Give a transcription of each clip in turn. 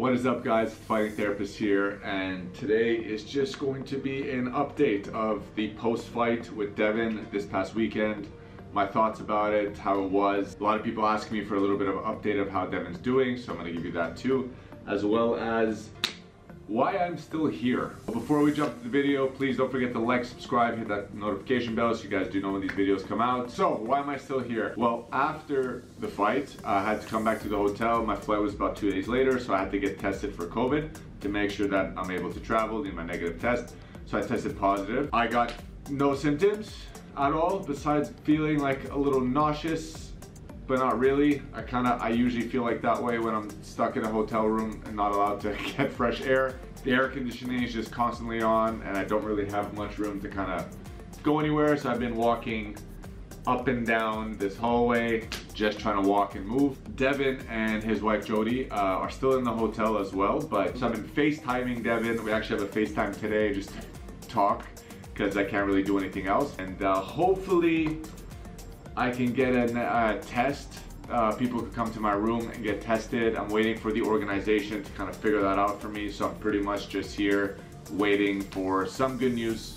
What is up guys, Fighting Therapist here and today is just going to be an update of the post-fight with Devon this past weekend. My thoughts about it, how it was. A lot of people asking me for a little bit of update of how Devon's doing, so I'm gonna give you that too. As well as why I'm still here. Before we jump to the video, please don't forget to like, subscribe, hit that notification bell so you guys do know when these videos come out. So, why am I still here? Well, after the fight, I had to come back to the hotel. My flight was about two days later, so I had to get tested for COVID to make sure that I'm able to travel, need my negative test. So I tested positive. I got no symptoms at all besides feeling like a little nauseous but not really. I kind of, I usually feel like that way when I'm stuck in a hotel room and not allowed to get fresh air. The air conditioning is just constantly on and I don't really have much room to kind of go anywhere. So I've been walking up and down this hallway, just trying to walk and move. Devon and his wife Jody uh, are still in the hotel as well, but so I've been FaceTiming Devon. We actually have a FaceTime today just to talk because I can't really do anything else. And uh, hopefully I can get a uh, test. Uh, people could come to my room and get tested. I'm waiting for the organization to kind of figure that out for me. So I'm pretty much just here waiting for some good news.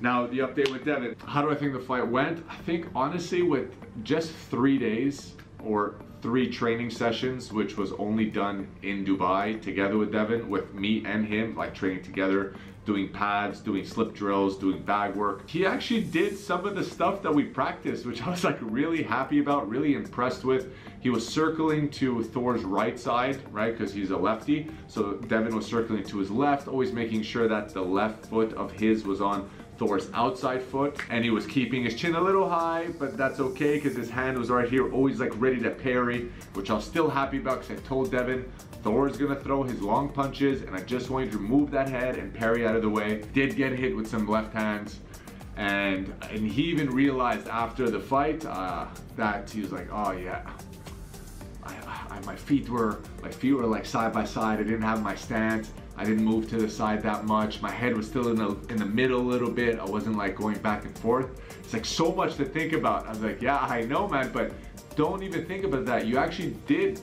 Now the update with Devon. How do I think the fight went? I think honestly with just three days or three training sessions, which was only done in Dubai together with Devon, with me and him, like training together, doing pads, doing slip drills, doing bag work. He actually did some of the stuff that we practiced, which I was like really happy about, really impressed with. He was circling to Thor's right side, right? Because he's a lefty. So Devon was circling to his left, always making sure that the left foot of his was on Thor's outside foot and he was keeping his chin a little high, but that's okay because his hand was right here, always like ready to parry, which I'm still happy about because I told Devon Thor is gonna throw his long punches and I just wanted to move that head and parry out of the way. Did get hit with some left hands and, and he even realized after the fight uh, that he was like, oh yeah, I, I, my feet were, my feet were like side by side. I didn't have my stance. I didn't move to the side that much. My head was still in the in the middle a little bit. I wasn't like going back and forth. It's like so much to think about. I was like, yeah, I know, man, but don't even think about that. You actually did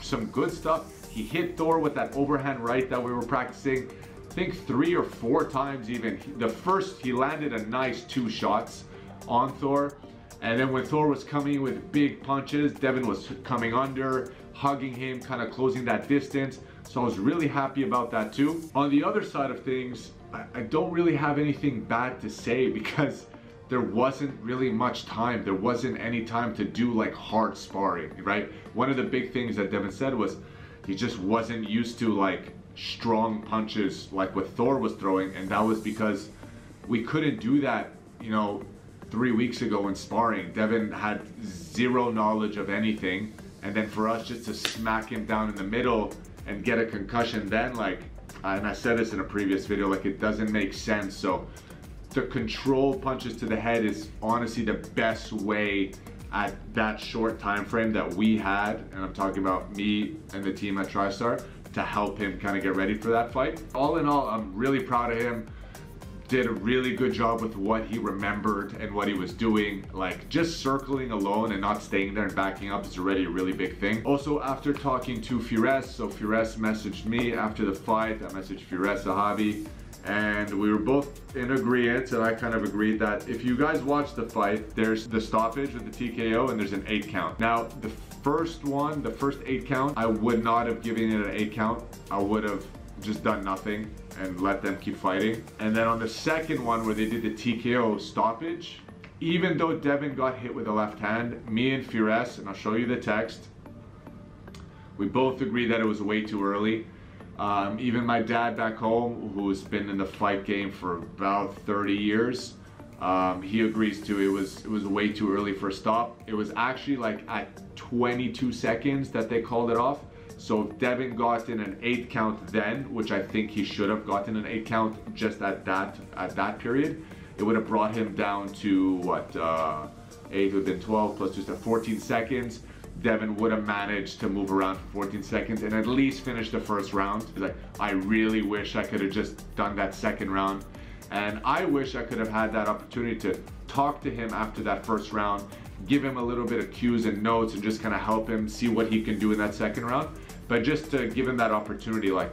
some good stuff. He hit Thor with that overhand right that we were practicing. I think three or four times even. The first, he landed a nice two shots on Thor. And then when Thor was coming with big punches, Devon was coming under, hugging him, kind of closing that distance. So I was really happy about that too. On the other side of things, I, I don't really have anything bad to say because there wasn't really much time. There wasn't any time to do like hard sparring, right? One of the big things that Devon said was he just wasn't used to like strong punches like what Thor was throwing. And that was because we couldn't do that, you know, three weeks ago in sparring. Devon had zero knowledge of anything. And then for us just to smack him down in the middle and get a concussion then like and I said this in a previous video like it doesn't make sense so the control punches to the head is honestly the best way at that short time frame that we had and I'm talking about me and the team at TriStar to help him kind of get ready for that fight. All in all, I'm really proud of him did a really good job with what he remembered and what he was doing. Like just circling alone and not staying there and backing up is already a really big thing. Also, after talking to Firas, so Firas messaged me after the fight. I messaged Firas Zahabi and we were both in agreement and I kind of agreed that if you guys watch the fight, there's the stoppage with the TKO and there's an eight count. Now, the first one, the first eight count, I would not have given it an eight count. I would have just done nothing and let them keep fighting. And then on the second one where they did the TKO stoppage, even though Devon got hit with a left hand, me and Firas, and I'll show you the text, we both agreed that it was way too early. Um, even my dad back home, who's been in the fight game for about 30 years, um, he agrees too. it was it was way too early for a stop. It was actually like at 22 seconds that they called it off. So Devon got in an eight count then, which I think he should have gotten an eight count just at that at that period. It would have brought him down to what uh, eight been 12 plus just a 14 seconds. Devon would have managed to move around for 14 seconds and at least finish the first round. Like, I really wish I could have just done that second round. And I wish I could have had that opportunity to talk to him after that first round, give him a little bit of cues and notes and just kind of help him see what he can do in that second round but just to give him that opportunity, like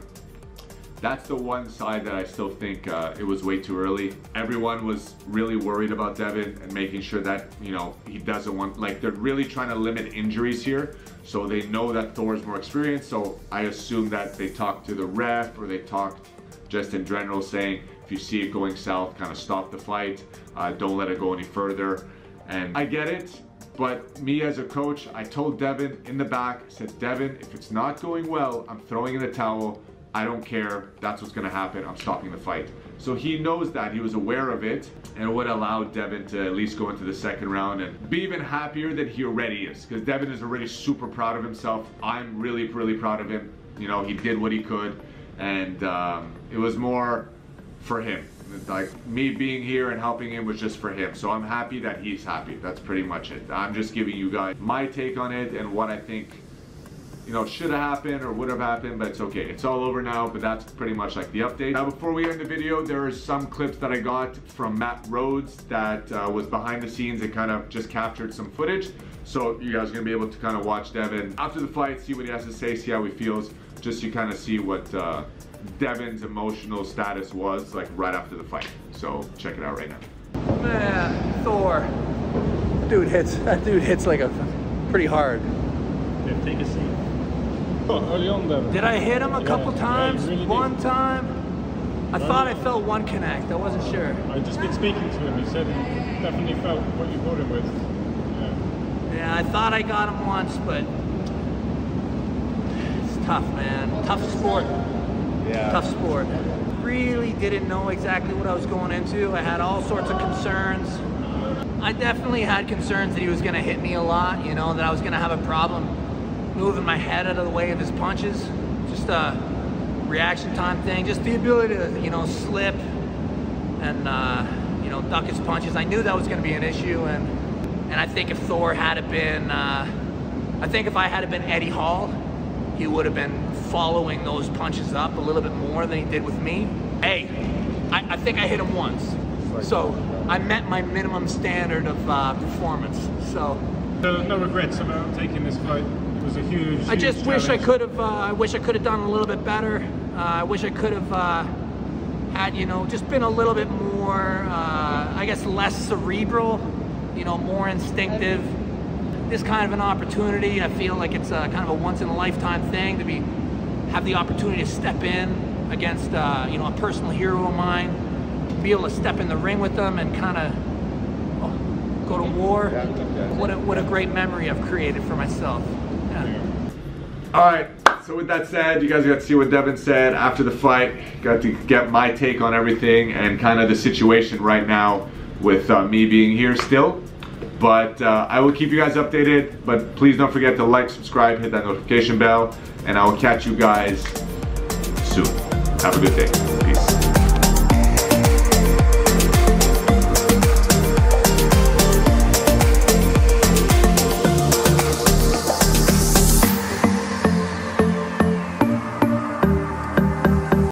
that's the one side that I still think uh, it was way too early. Everyone was really worried about Devon and making sure that, you know, he doesn't want, like they're really trying to limit injuries here. So they know that Thor is more experienced. So I assume that they talked to the ref or they talked just in general saying, if you see it going south, kind of stop the fight. Uh, don't let it go any further. And I get it. But me as a coach, I told Devon in the back, said, Devon, if it's not going well, I'm throwing in the towel. I don't care. That's what's gonna happen. I'm stopping the fight. So he knows that. He was aware of it and it would allow Devon to at least go into the second round and be even happier that he already is. Because Devon is already super proud of himself. I'm really, really proud of him. You know, he did what he could. And um, it was more for him. Like me being here and helping him was just for him. So I'm happy that he's happy. That's pretty much it. I'm just giving you guys my take on it and what I think you know, should have happened or would have happened, but it's okay. It's all over now, but that's pretty much like the update. Now, before we end the video, there are some clips that I got from Matt Rhodes that uh, was behind the scenes and kind of just captured some footage. So you guys are gonna be able to kind of watch Devon after the fight, see what he has to say, see how he feels, just to kind of see what uh, Devon's emotional status was like right after the fight. So check it out right now. Man, Thor. Dude hits, that dude hits like a pretty hard. Yeah, take a seat. Oh, early on there. Did I hit him a Yeah, couple times? you really one did. time? I thought I felt one connect. I wasn't sure. I've just been speaking to him. He said he definitely felt what you brought him with. Yeah. Yeah, I thought I got him once, but it's tough, man. Tough sport. Yeah. Tough sport. Really didn't know exactly what I was going into. I had all sorts of concerns. I definitely had concerns that he was going to hit me a lot, you know, that I was going to have a problem moving my head out of the way of his punches. Just a reaction time thing. Just the ability to, you know, slip and, uh, you know, duck his punches. I knew that was going to be an issue, and and I think if Thor had it been, uh, I think if I had been Eddie Hall, he would have been following those punches up a little bit more than he did with me. Hey, I, I think I hit him once, so I met my minimum standard of uh, performance. So No, no regrets about taking this fight. It was a huge. I just huge wish I could have. Uh, I wish I could have done a little bit better. Uh, I wish I could have uh, had, you know, just been a little bit more. Uh, I guess less cerebral. You know, more instinctive. This kind of an opportunity, I feel like it's a, kind of a once in a lifetime thing to be have the opportunity to step in against, uh, you know, a personal hero of mine. Be able to step in the ring with them and kind of go to war. What a, what a great memory I've created for myself. Yeah. All right. So with that said, you guys got to see what Devon said after the fight. Got to get my take on everything and kind of the situation right now with uh, me being here still. But uh, I will keep you guys updated. But please don't forget to like, subscribe, hit that notification bell, and I will catch you guys soon. Have a good day. Peace.